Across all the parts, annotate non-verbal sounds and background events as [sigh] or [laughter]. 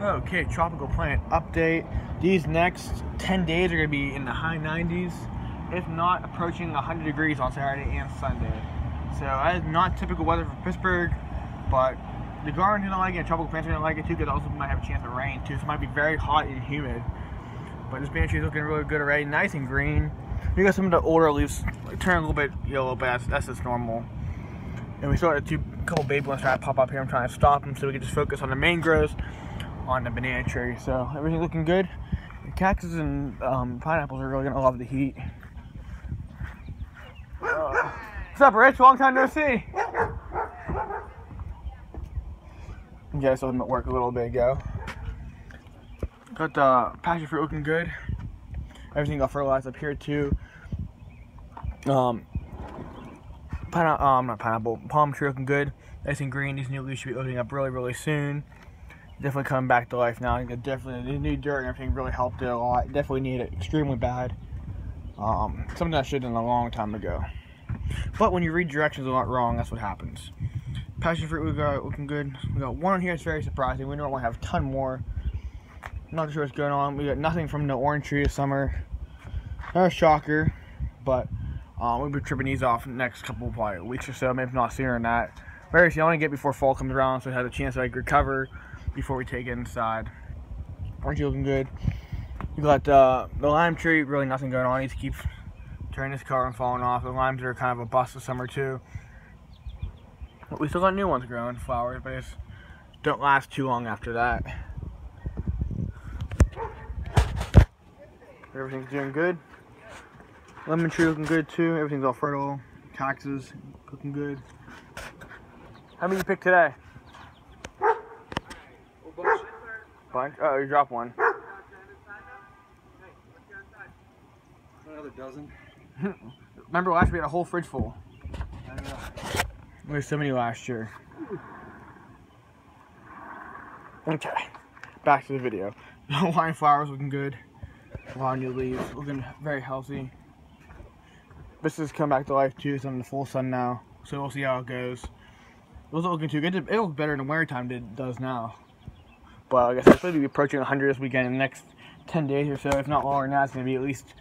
Okay, tropical plant update. These next 10 days are going to be in the high 90s, if not approaching 100 degrees on Saturday and Sunday. So that is not typical weather for Pittsburgh, but the garden's going to like it, tropical plants going like it too, because also might have a chance of rain too, so it might be very hot and humid. But this banana tree is looking really good already, nice and green. You got some of the older leaves turn a little bit yellow, but that's, that's just normal. And we started two couple baby ones trying to pop up here. I'm trying to stop them so we can just focus on the main growth on the banana tree. So everything looking good. The cactus and um, pineapples are really gonna love the heat. Uh, what's up, Rich? Long time no see. Yeah, I saw them at work a little bit ago. Got the passion fruit looking good. Everything got fertilized up here too. Um, pineapple, um, not pineapple, palm tree looking good. Nice and green. These new leaves should be opening up really, really soon definitely coming back to life now. Definitely the new dirt and everything really helped it a lot. Definitely need it extremely bad. Um, something I should have done a long time ago. But when you read directions a lot wrong, that's what happens. Passion fruit we got looking good. We got one on here. It's very surprising. We normally have a ton more. not sure what's going on. We got nothing from the orange tree this summer. Not a shocker, but um, we'll be tripping these off the next couple weeks or so, maybe not sooner than that. Very soon. I want to get before fall comes around, so I have a chance to recover before we take it inside. Aren't you looking good? You got uh, the lime tree, really nothing going on. He keeps turning his car and falling off. The limes are kind of a bust this summer too. But we still got new ones growing, flowers, but just don't last too long after that. Everything's doing good. Lemon tree looking good too. Everything's all fertile. Cactus looking good. How many you picked today? Oh, you dropped one. Another dozen. [laughs] Remember last year we had a whole fridge full. We had so many last year. Okay, back to the video. [laughs] The Hawaiian flowers looking good. A lot of new leaves, looking very healthy. This has come back to life too. It's in the full sun now, so we'll see how it goes. Those are looking too good. It looks better in the winter time than it does now. But I guess it's going to be approaching 100 this weekend in the next 10 days or so, if not longer than that. It's going to be at least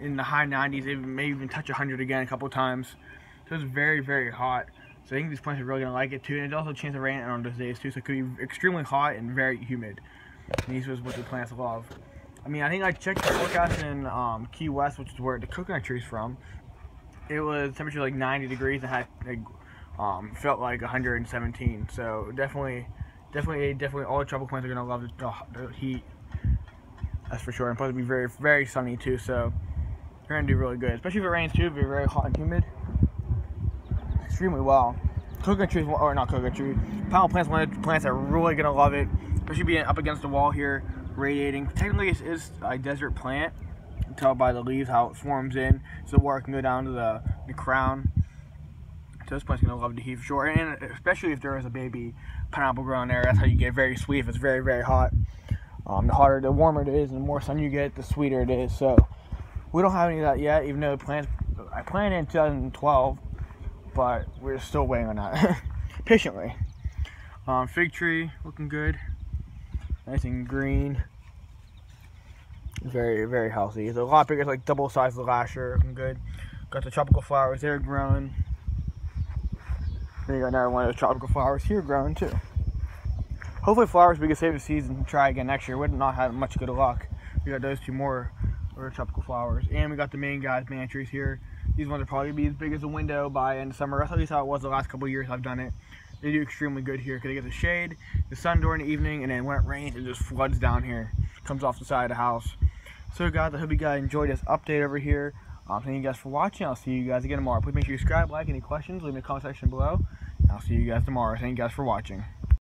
in the high 90s. It may even touch 100 again a couple times. So it's very, very hot. So I think these plants are really going to like it too. And there's also a chance of rain on those days too. So it could be extremely hot and very humid. And these is what the plants love. I mean, I think I checked the forecast in um, Key West, which is where the coconut tree's from. It was temperature like 90 degrees and had like, um, felt like 117. So definitely definitely, definitely, all the tropical plants are gonna love the, the, heat. That's for sure. And plus, it'll be very, very sunny too. So you're gonna do really good, especially if it rains too. It'll be very hot and humid. Extremely well. Coconut trees, or not coconut tree, palm plants, one of the plants are really gonna love it, especially being up against the wall here, radiating. Technically, it is a desert plant. You can tell by the leaves how it forms in, so the water can go down to the, the crown. This plant's gonna love the heat for sure, and especially if there is a baby pineapple growing there. That's how you get very sweet if it's very, very hot. Um, the hotter, the warmer it is, and the more sun you get, the sweeter it is. So we don't have any of that yet, even though the plants, I planted in 2012, but we're still waiting on that [laughs] patiently. Um, fig tree looking good, nice and green. Very, very healthy. It's a lot bigger, it's like double size of last year, looking good. Got the tropical flowers there growing. Then you got another one of those tropical flowers here growing too. Hopefully flowers we can save the seeds and try again next year. We Would not have much good luck. We got those two more tropical flowers. And we got the main guys, man trees here. These ones are probably be as big as a window by end of summer. That's at least how it was the last couple years I've done it. They do extremely good here because they get the shade, the sun during the evening, and then when it rains, it just floods down here. Comes off the side of the house. So guys, I hope you guys enjoyed this update over here. Um, thank you guys for watching. I'll see you guys again tomorrow. Please make sure you subscribe, like, any questions, leave me a comment section below. I'll see you guys tomorrow. Thank you guys for watching.